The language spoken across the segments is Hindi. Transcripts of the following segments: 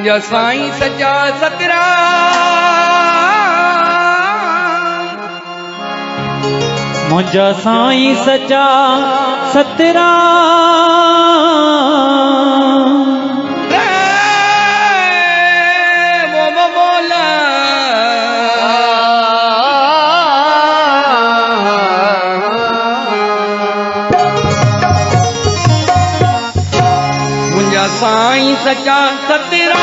तुझा साई सॼा सतरा। मुझा साई सॼा सतरा। साई सचा सतरा।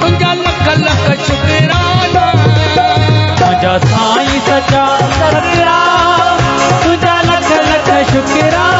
तुझा लख लख शुक्रा तुझा साई सचा सतरा। तुझा लख लख शुकराना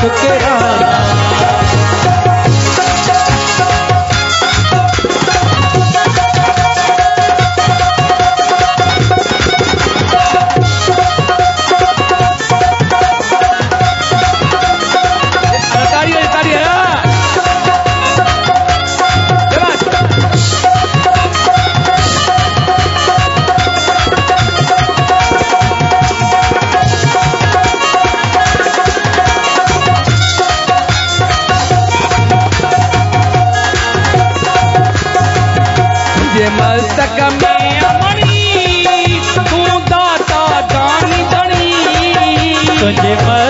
ठुकरा मस्तक में अमणी तू दाता दानी तुझे मस्त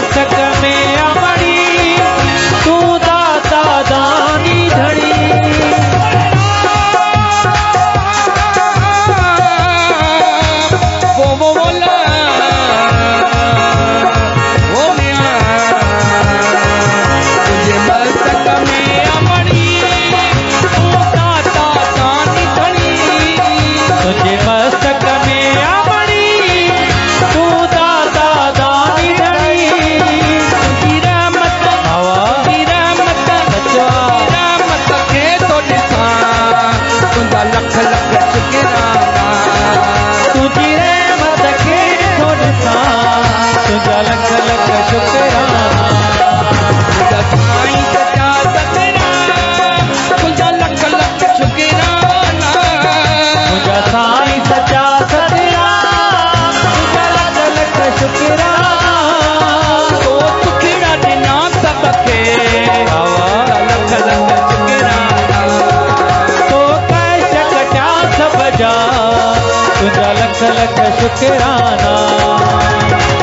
तुझा लख लख शुकराना।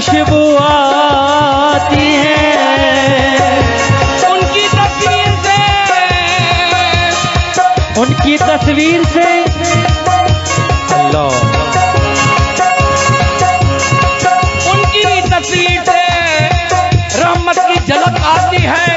खुशबू आती है। उनकी तस्वीर से। उनकी तस्वीर से। अल्लाह। उनकी तस्वीर से। रहमत की झलक आती है।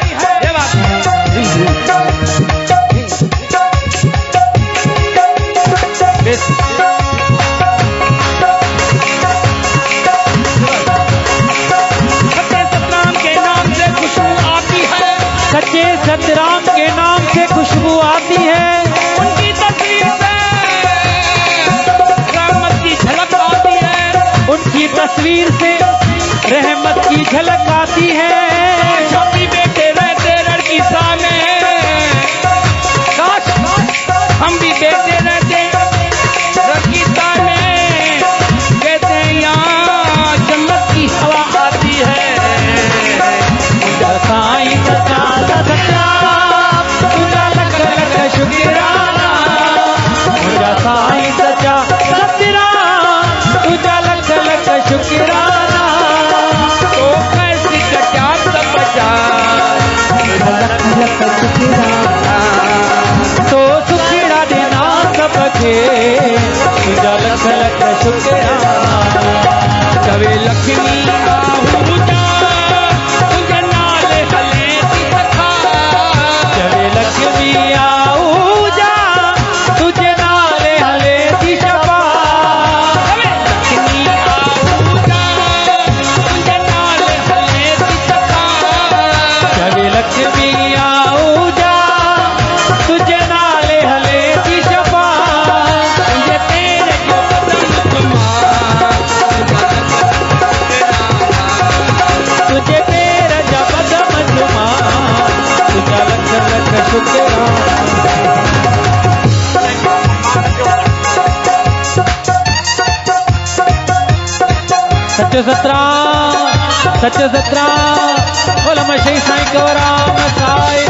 give me सत्य सतरा सत्य सतरा बोल मशे साई को साई